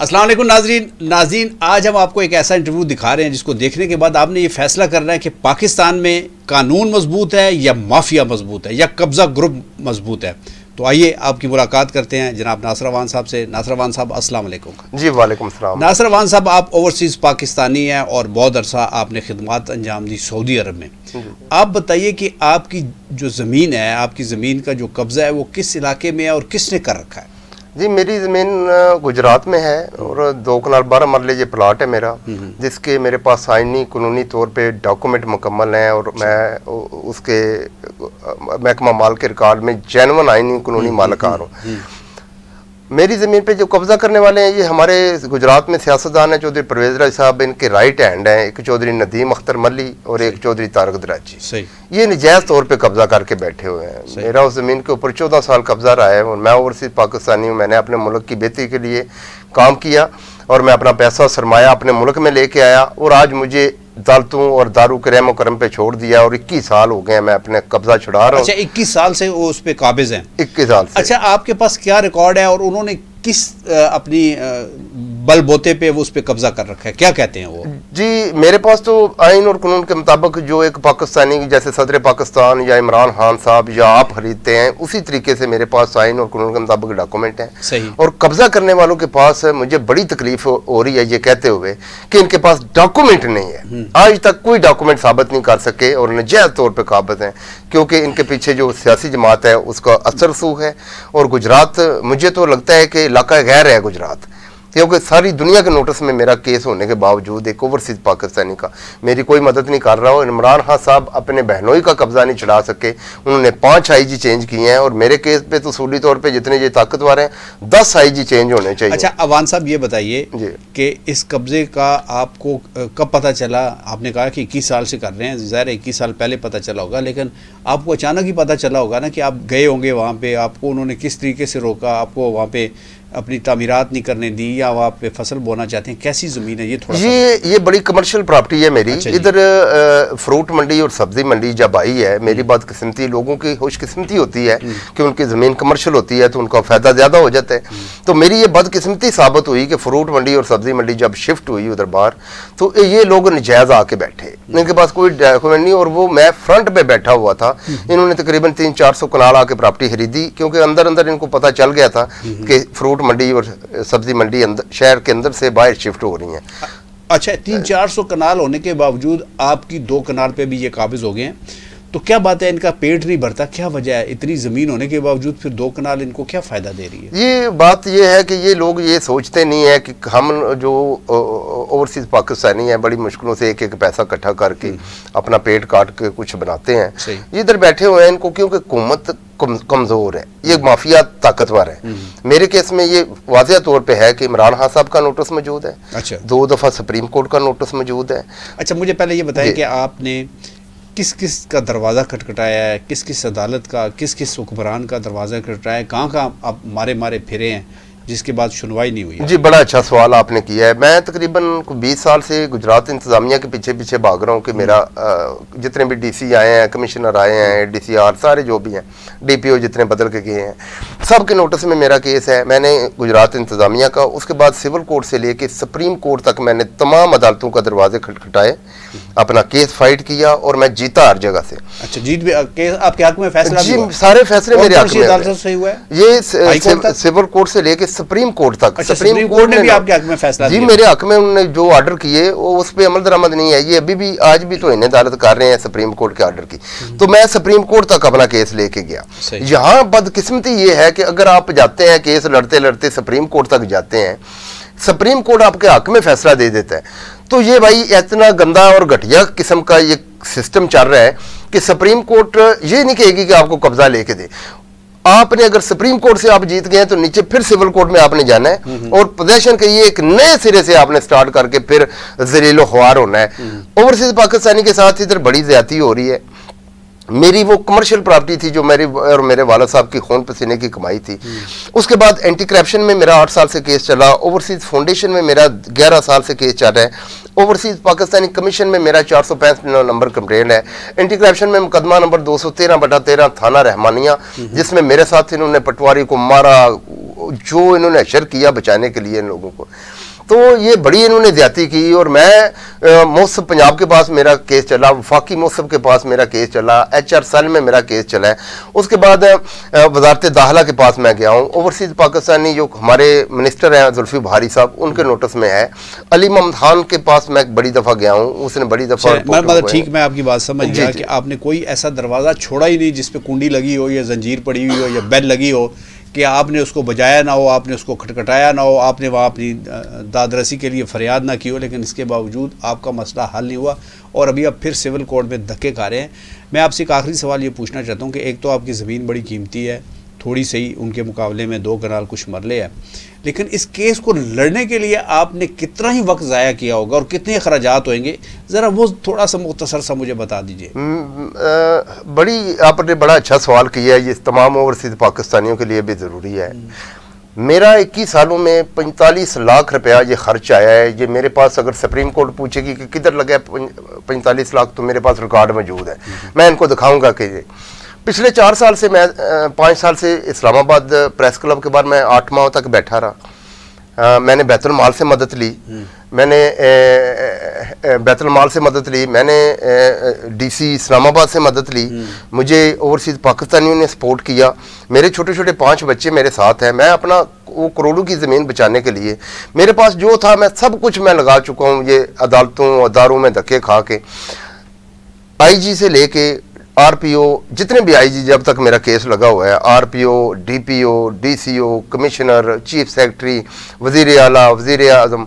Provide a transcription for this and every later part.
अस्सलाम वालेकुम नाजरीन। नाजरीन आज हम आपको एक ऐसा इंटरव्यू दिखा रहे हैं जिसको देखने के बाद आपने ये फैसला करना है कि पाकिस्तान में कानून मज़बूत है या माफिया मज़बूत है या कब्ज़ा ग्रुप मज़बूत है। तो आइए आपकी मुलाकात करते हैं जनाब नासर अवान साहब से। नासर अवान साहब अस्सलाम वालेकुम। जी वालेकुम सलाम। नासर अवान साहब आप ओवरसीज़ पाकिस्तानी हैं और बहुत अरसा आपने खिदमत अंजाम दी सऊदी अरब में। आप बताइए कि आपकी जो ज़मीन है आपकी ज़मीन का जो कब्ज़ा है वो किस इलाके में है और किसने कर रखा है? जी मेरी ज़मीन गुजरात में है और दो कनाल बारह मरले ये प्लाट है मेरा जिसके मेरे पास आइनी कानूनी तौर पे डॉक्यूमेंट मुकम्मल हैं और मैं उसके महकमा माल के रिकॉर्ड में जैनवन आइनी कानूनी मालकार हूँ। मेरी ज़मीन पे जो कब्जा करने वाले हैं ये हमारे गुजरात में सियासतदान है चौधरी परवेज राज साहब इनके राइट हैंड हैं एक चौधरी नदीम अख्तर मल्ली और एक चौधरी तारक दराजी ये नजायज़ तौर पे कब्जा करके बैठे हुए हैं। मेरा उस ज़मीन के ऊपर चौदह साल कब्जा रहा है और मैं ओवरसीज पाकिस्तानी हूँ मैंने अपने मुल्क की बेहतरी के लिए काम किया और मैं अपना पैसा सरमाया अपने मुल्क में लेके आया और आज मुझे दालतों और दारू के रहमो करम पे छोड़ दिया और 21 साल हो गए मैं अपने कब्जा छुड़ा रहा हूँ। अच्छा 21 साल से वो उस पर काबिज हैं। 21 साल से। अच्छा आपके पास क्या रिकॉर्ड है और उन्होंने किस अपनी बल बोते पे वो उस पर कब्जा कर रखा है। क्या कहते हैं वो? जी मेरे पास तो आइन और कानून के मुताबिक जो एक पाकिस्तानी जैसे सदर पाकिस्तान या इमरान खान साहब या आप खरीदते हैं उसी तरीके से मेरे पास आइन और कानून के मुताबिक डॉक्यूमेंट हैं। सही। और कब्जा करने वालों के पास मुझे बड़ी तकलीफ़ हो रही है ये कहते हुए कि इनके पास डॉक्यूमेंट नहीं है। हम्म। आज तक कोई डॉक्यूमेंट साबित नहीं कर सके और नजायज तौर पर काबिज हैं क्योंकि इनके पीछे जो सियासी जमात है उसका असर सूख है। और गुजरात मुझे तो लगता है कि इलाका गैर है गुजरात। क्योंकि सारी दुनिया के नोटिस में मेरा केस होने के बावजूद एक ओवरसीज पाकिस्तानी का मेरी कोई मदद नहीं कर रहा हो। इमरान खान साहब अपने बहनोई का कब्जा नहीं चढ़ा सके। उन्होंने पाँच आईजी चेंज किए हैं और मेरे केस पे तो सूली तौर पे जितने ये ताकतवर हैं दस आईजी चेंज होने चाहिए। अच्छा अवान साहब ये बताइए कि इस कब्जे का आपको कब पता चला? आपने कहा कि इक्कीस साल से कर रहे हैं। ज़ाहिर इक्कीस साल पहले पता चला होगा लेकिन आपको अचानक ही पता चला होगा ना कि आप गए होंगे वहाँ पे आपको उन्होंने किस तरीके से रोका आपको वहाँ पे अपनी तमीरत नहीं करने दी या आप पे फ़सल बोना चाहते हैं? कैसी ज़मीन है? ये थोड़ा ये ये बड़ी कमर्शियल प्रॉपर्टी है मेरी। अच्छा इधर फ्रूट मंडी और सब्ज़ी मंडी जब आई है मेरी बात किस्मती लोगों की खुशकिस्मती होती है हम्म। कि उनकी ज़मीन कमर्शियल होती है तो उनका फ़ायदा ज़्यादा हो जाता है। हम्म। तो मेरी ये बदकिस्मती साबित हुई कि फ्रूट मंडी और सब्ज़ी मंडी जब शिफ्ट हुई उधर बाहर तो ये लोग नजायज़ आके बैठे। हम्म। इनके पास कोई डॉक्यूमेंट नहीं और वो मैं फ्रंट पे बैठा हुआ था। इन्होंने तकरीबन तीन चार सौ कनाल आके प्रॉपर्टी खरीदी क्योंकि अंदर अंदर इनको पता चल गया था कि फ्रूट फ्रूट मंडी और सब्ज़ी मंडी अंदर शहर के अंदर से बाहर शिफ्ट हो रही हैं। अच्छा तीन चार सौ कनाल होने के बावजूद आपकी दो कनाल पे भी ये काबिज हो गए हैं। तो क्या बात है इनका पेट नहीं भरता? क्या वजह है? इतनी ज़मीन होने के बावजूद फिर दो कनाल इनको क्या फ़ायदा दे रही है? ये बात ये है कि ये लोग ये सोचते नहीं है कि हम जो ओवरसीज़ पाकिस्तानी हैं बड़ी मुश्किलों से एक एक पैसा इकट्ठा करके हम्म। अपना पेट काट के कुछ बनाते हैं। इधर बैठे हुए हैं इनको क्योंकि हुकूमत कमज़ोर है। ये। माफिया ताकतवर है। हम्म। मेरे केस में ये वाजह तौर पे है कि इमरान खान साहब का नोटिस मौजूद है। अच्छा। दो दफ़ा सुप्रीम कोर्ट का नोटिस मौजूद है। अच्छा मुझे पहले ये बताएँ कि आपने किस किस का दरवाज़ा खटखटाया है? किस किस अदालत का किस किस हुक्मरान का दरवाज़ा खटखटाया है? कहाँ कहाँ आप मारे मारे फिरे हैं? जिसके बाद सुनवाई नहीं हुई जी बड़ा अच्छा सवाल आपने किया है। मैं तकरीबन बीस साल से गुजरात इंतज़ामिया के पीछे पीछे भाग रहा हूँ कि मेरा जितने भी डीसी आए हैं कमिश्नर आए हैं डीसीआर सारे जो भी हैं डीपीओ जितने बदल के गए हैं सब के नोटिस में मेरा केस है। मैंने गुजरात इंतज़ामिया का उसके बाद सिविल कोर्ट से लेके सुप्रीम कोर्ट तक मैंने तमाम अदालतों का दरवाजे खटखटाए अपना केस फाइट किया और मैं जीता हर जगह से। अच्छा जीत भी केस आपके हक में फैसला जी सारे फैसले मेरे हक में ये सिविल कोर्ट से लेके सुप्रीम कोर्ट तक अच्छा, सुप्रीम कोर्ट ने भी आपके हक में फैसला जी मेरे हक में उन्होंने जो ऑर्डर किए वो उस पर अमल दरामद नहीं है। ये अभी भी आज भी तो इन्हें अदालत कर रहे हैं सुप्रीम कोर्ट के ऑर्डर की। हम्म। तो मैं सुप्रीम कोर्ट तक अपना केस लेके गया। यहाँ बदकिस्मती ये है कि अगर आप जाते हैं केस लड़ते लड़ते सुप्रीम कोर्ट तक जाते हैं सुप्रीम कोर्ट आपके हक में फैसला दे देता है। तो ये भाई इतना गंदा और घटिया किस्म का ये सिस्टम चल रहा है कि सुप्रीम कोर्ट ये नहीं कहेगी कि आपको कब्जा लेके दे। आपने अगर सुप्रीम कोर्ट से आप जीत गए तो नीचे फिर सिविल कोर्ट में आपने जाना है। और प्रदर्शन के ये एक नए सिरे से आपने स्टार्ट करके फिर जरीलो ख्वार होना है। ओवरसीज पाकिस्तानी के साथ इधर बड़ी ज़्यादा हो रही है। मेरी वो कमर्शियल प्रॉपर्टी थी जो मेरी और मेरे वाला साहब की खून पसीने की कमाई थी। उसके बाद एंटी करप्शन में मेरा आठ साल से केस चला ओवरसीज फाउंडेशन में मेरा ग्यारह साल से केस चल रहा है। ओवरसीज पाकिस्तानी कमीशन में मेरा चार सौ पैंसठ नंबर कंप्लेन है। एंटी करप्शन में मुकदमा नंबर दो सौ तेरह बटा तेरह थाना रहमानिया, जिसमें मेरे साथ इन्होंने पटवारी को मारा, जो इन्होंने अशर किया बचाने के लिए इन लोगों को। तो ये बड़ी इन्होंने ज़्यादा की और मैं मौसम पंजाब के पास मेरा केस चला वफाकी मौसम के पास मेरा केस चला एच आर सेल में मेरा केस चला है। उसके बाद वजारत दाखिला के पास मैं गया हूँ। ओवरसीज पाकिस्तानी जो हमारे मिनिस्टर हैं जुल्फी भारी साहब उनके नोटिस में है। अली महमद खान के पास मैं बड़ी दफ़ा गया हूँ। उसने बड़ी दफ़ा मतलब ठीक मैं आपकी बात समझ गया कि आपने कोई ऐसा दरवाज़ा छोड़ा ही नहीं जिसपे कुंडी लगी हो या जंजीर पड़ी हुई हो या बेल लगी हो। कि आपने उसको बजाया ना हो, आपने उसको खटखटाया ना हो, आपने वहाँ अपनी दादरसी के लिए फरियाद ना की हो, लेकिन इसके बावजूद आपका मसला हल नहीं हुआ। और अभी आप फिर सिविल कोर्ट में धक्के खा रहे हैं। मैं आपसे एक आखिरी सवाल ये पूछना चाहता हूँ कि एक तो आपकी ज़मीन बड़ी कीमती है थोड़ी सही उनके मुकाबले में दो कनाल कुछ मरले है। लेकिन इस केस को लड़ने के लिए आपने कितना ही वक्त ज़ाया किया होगा और कितने अखराज होंगे ज़रा वो थोड़ा सा मुख्तसर सा मुझे बता दीजिए। बड़ी आपने बड़ा अच्छा सवाल किया है ये तमाम ओवरसीज पाकिस्तानियों के लिए भी ज़रूरी है। मेरा इक्कीस सालों में पैंतालीस लाख रुपया ये खर्च आया है। ये मेरे पास अगर सुप्रीम कोर्ट पूछेगी कि किधर लगा पैंतालीस लाख तो मेरे पास रिकॉर्ड मौजूद है। मैं इनको दिखाऊँगा कि पिछले चार साल से मैं पाँच साल से इस्लामाबाद प्रेस क्लब के बाद मैं आठ माह तक बैठा रहा। मैंने बैतुल माल से मदद ली। हम्म। मैंने बैतुल माल से मदद ली। मैंने डीसी इस्लामाबाद से मदद ली। हम्म। मुझे ओवरसीज पाकिस्तानियों ने सपोर्ट किया। मेरे छोटे छोटे पाँच बच्चे मेरे साथ हैं। मैं अपना वो करोड़ों की ज़मीन बचाने के लिए मेरे पास जो था मैं सब कुछ मैं लगा चुका हूँ। ये अदालतों अदारों में धक्के खा के। आई से लेके आरपीओ, जितने भी आईजी, जब तक मेरा केस लगा हुआ है, RPO, DPO, DCO, commissioner, chief secretary, वज़ीर आला, वज़ीर आज़म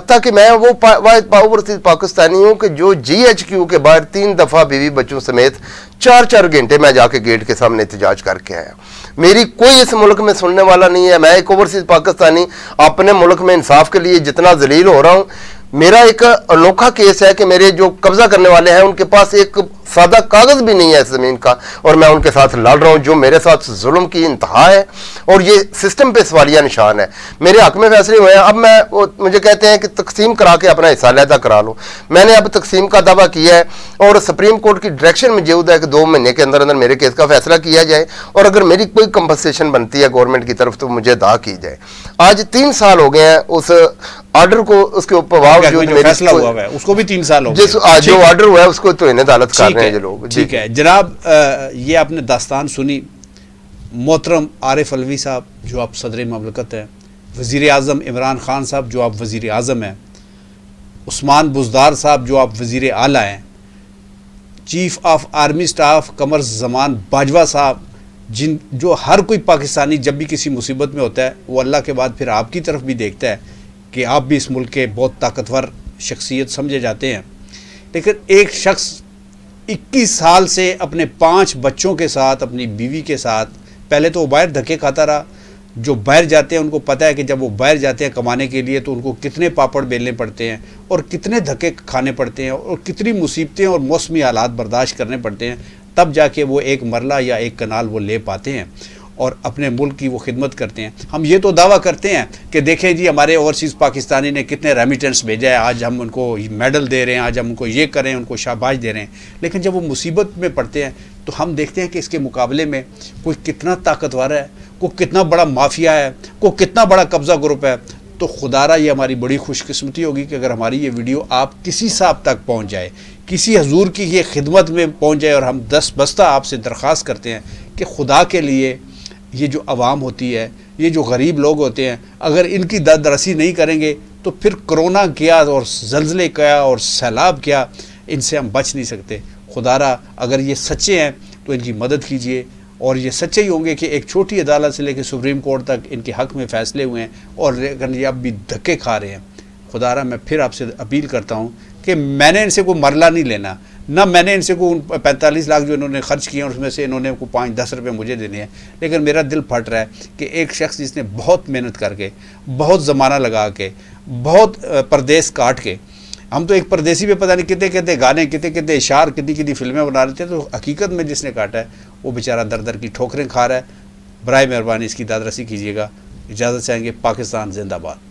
ताकि मैं वो वाद पावर पाकिस्तानी हूँ कि जो जी एच क्यू के बाहर तीन दफ़ा बीवी बच्चों समेत चार चार घंटे मैं जाके गेट के सामने एहतजाज करके आया। मेरी कोई इस मुल्क में सुनने वाला नहीं है। मैं एक ओवरसीज पाकिस्तानी, अपने मुल्क में इंसाफ के लिए जितना जलील हो रहा हूँ मेरा एक अनोखा केस है कि मेरे जो कब्जा करने वाले हैं, उनके पास एक सादा कागज़ भी नहीं है ज़मीन का। और मैं उनके साथ लड़ रहा हूँ, जो मेरे साथ जुल्म की इंतहा है। और ये सिस्टम पे सवालिया निशान है। मेरे हक में फैसले हुए हैं। अब मैं मुझे कहते हैं कि तकसीम करा के अपना हिस्सा लहदा करा लो। मैंने अब तकसीम का दावा किया है और सुप्रीम कोर्ट की डायरेक्शन में मौजूद है कि दो महीने के अंदर अंदर मेरे केस का फैसला किया जाए। और अगर मेरी कोई कंपनसेशन बनती है गवर्नमेंट की तरफ़ तो मुझे अदा की जाए। आज तीन साल हो गए हैं उस ऑर्डर को उसके ऊपर बावजूद फैसला हुआ है उसको भी तीन साल हो जिस जो ऑर्डर हुआ है उसको तो इन्हें अदालत कर रहे हैं ये लोग। ठीक है। जनाब ये आपने दास्तान सुनी। मोहतरम आरिफ अलवी साहब जो आप सदर ममलकत हैं। वज़ी अजम इमरान ख़ान साहब जो आप वज़ी अजम हैं। उस्मान बुजदार साहब जो आप वज़ी आला हैं। Chief of army staff Qamar Zaman Bajwa साहब जिन जो हर कोई पाकिस्तानी जब भी किसी मुसीबत में होता है वो अल्लाह के बाद फिर आपकी तरफ़ भी देखता है। कि आप भी इस मुल्क के बहुत ताकतवर शख्सियत समझे जाते हैं। लेकिन एक शख्स 21 साल से अपने पाँच बच्चों के साथ, अपनी बीवी के साथ, पहले तो वो बाहर धक्के खाता रहा। जो बाहर जाते हैं, उनको पता है कि जब वो बाहर जाते हैं कमाने के लिए तो उनको कितने पापड़ बेलने पड़ते हैं और कितने धक्के खाने पड़ते हैं और कितनी मुसीबतें और मौसमी हालात बर्दाश्त करने पड़ते हैं। तब जाके वो एक मरला या एक कनाल वो ले पाते हैं। और अपने मुल्क की वो खिदमत करते हैं। हम ये तो दावा करते हैं कि देखें जी, हमारे ओवरसीज़ पाकिस्तानी ने कितने रेमिटेंस भेजा है। आज हम उनको मेडल दे रहे हैं, आज हम उनको ये करें उनको शाबाश दे रहे हैं। लेकिन जब वो मुसीबत में पड़ते हैं तो हम देखते हैं कि इसके मुकाबले में कोई कितना ताकतवर है, कोई कितना बड़ा माफिया है, कोई कितना बड़ा कब्ज़ा ग्रुप है। तो खुदारा, ये हमारी बड़ी खुशकस्मती होगी कि अगर हमारी ये वीडियो आप किसी साहब तक पहुँच जाए, किसी हजूर की ये खिदमत में पहुँच जाए और हम दस बस्ता आपसे दरख्वास्त करते हैं कि खुदा के लिए ये जो आवाम होती है, ये जो गरीब लोग होते हैं, अगर इनकी दर्द रसी नहीं करेंगे तो फिर कोरोना क्या और जल्जले क्या और सैलाब क्या, इनसे हम बच नहीं सकते। खुदारा, अगर ये सच्चे हैं तो इनकी मदद कीजिए। और ये सच्चे ही होंगे कि एक छोटी अदालत से लेकर सुप्रीम कोर्ट तक इनके हक़ में फ़ैसले हुए हैं और लेकिन ये अब भी धक्के खा रहे हैं। खुदारा, मैं फिर आपसे अपील करता हूँ कि मैंने इनसे कोई मरला नहीं लेना। ना मैंने इनसे को पैंतालीस लाख जो इन्होंने खर्च किए हैं उसमें से इन्होंने को पाँच, दस रुपये मुझे देने हैं। लेकिन मेरा दिल फट रहा है कि एक शख्स जिसने बहुत मेहनत करके, बहुत ज़माना लगा के, बहुत परदेश काट के, हम तो एक परदेसी पे पता नहीं कितने कितने गाने, कितने कितने इशार, कितनी कितनी फ़िल्में बना रहे थे तो हकीकत में जिसने काटा है, वो बेचारा दर दर की ठोकरें खा रहा है। बर मेहरबानी, इसकी दादरसी कीजिएगा। इजाज़त चाहेंगे पाकिस्तान, जिंदाबाद।